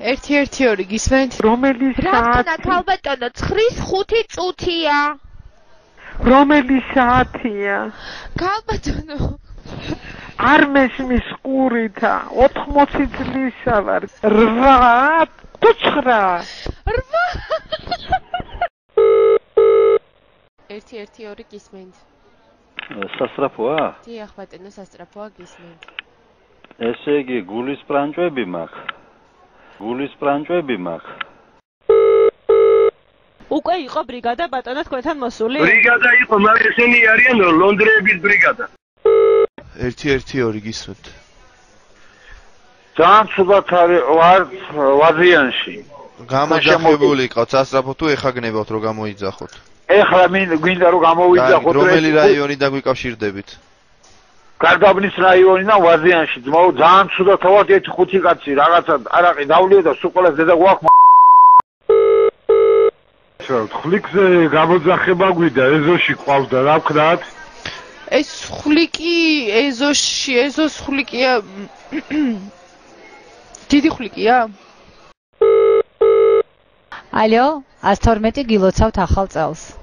1-1-2 გისმენთ? რომელი რა თქმა საათი? ქალბატონო 9-5 წუთია. რომელი საათია? ქალბატონო არ მესმის ყურითა 80 წლისა ვარ 8 თუ 9 1-1-2 გისმენთ? სასტრაფოა? დიახ, ბატონო, სასტრაფოა გისმენთ. ესე იგი გულის პრანჭვები მაქვს. გულის პრანჭვები მაქვს. უკვე იყო ბრიგადა ბატონო თქვენთან მოსული? ბრიგადა იყო, მაგრამ ესენი არიან ლონდრეების ბრიგადა. 1-1-2 გისმენთ. არის ვარ ვაზიანში. გამოჯახებული ყავთ სასწრაფო თუ ეხა გნებავთ რომ გამოიძახოთ. ეხლა მინ გვინდა რომ გამოვიძახოთ რომელი რაიონი დაგვიკავშირდებით? გარდაბნის რაიონი და ვაზიანში ძმაო ძალიან ცუდად ვარ ერთი ხუთი კაცი რაღაცა არაყი დავლიო და სულ ყველას დედა გვაქვს ხლიქზე გამოძახება გვიდა ეზოში ყავდა რა ვქნათ? ეს ხვლიკი ეზოში, ეზოს ხვლიკია. დიდი ხვლიკია? ალო 112 გილოცავთ ახალ წელს